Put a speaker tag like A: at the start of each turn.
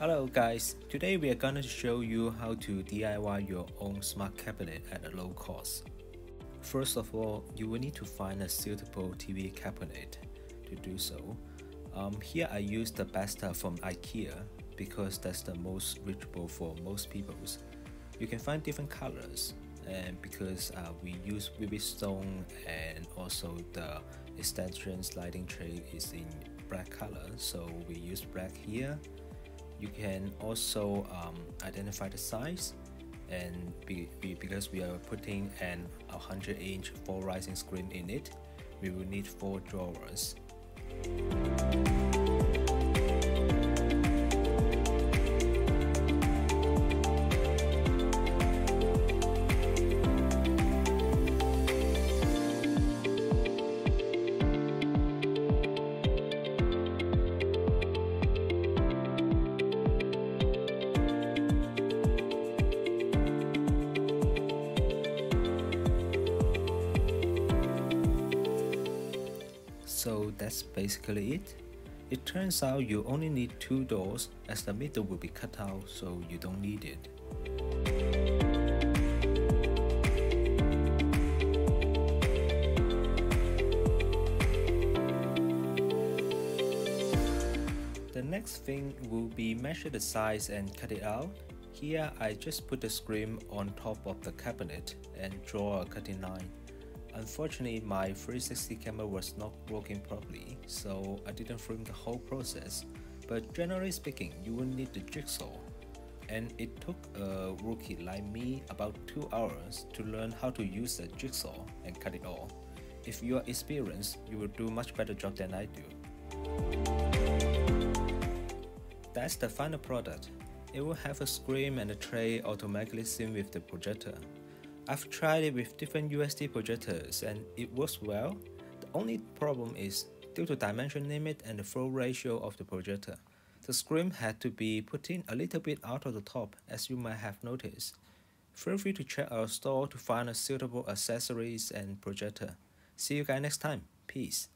A: Hello guys, today we are gonna show you how to DIY your own smart cabinet at a low cost. First of all, you will need to find a suitable TV cabinet to do so. Um, here I use the Besta from IKEA because that's the most reachable for most people. You can find different colors and because uh, we use Vividstorm and also the extension sliding tray is in black color so we use black here you can also um, identify the size and be, be, because we are putting an 100 inch floor rising screen in it we will need four drawers So that's basically it. It turns out you only need two doors as the middle will be cut out so you don't need it. The next thing will be measure the size and cut it out. Here I just put the screen on top of the cabinet and draw a cutting line. Unfortunately, my 360 camera was not working properly, so I didn't film the whole process. But generally speaking, you will need the jigsaw. And it took a rookie like me about 2 hours to learn how to use the jigsaw and cut it all. If you are experienced, you will do much better job than I do. That's the final product. It will have a screen and a tray automatically sync with the projector. I've tried it with different UST projectors and it works well. The only problem is due to dimension limit and the throw ratio of the projector. The screen had to be put in a little bit out of the top as you might have noticed. Feel free to check our store to find a suitable accessories and projector. See you guys next time. Peace.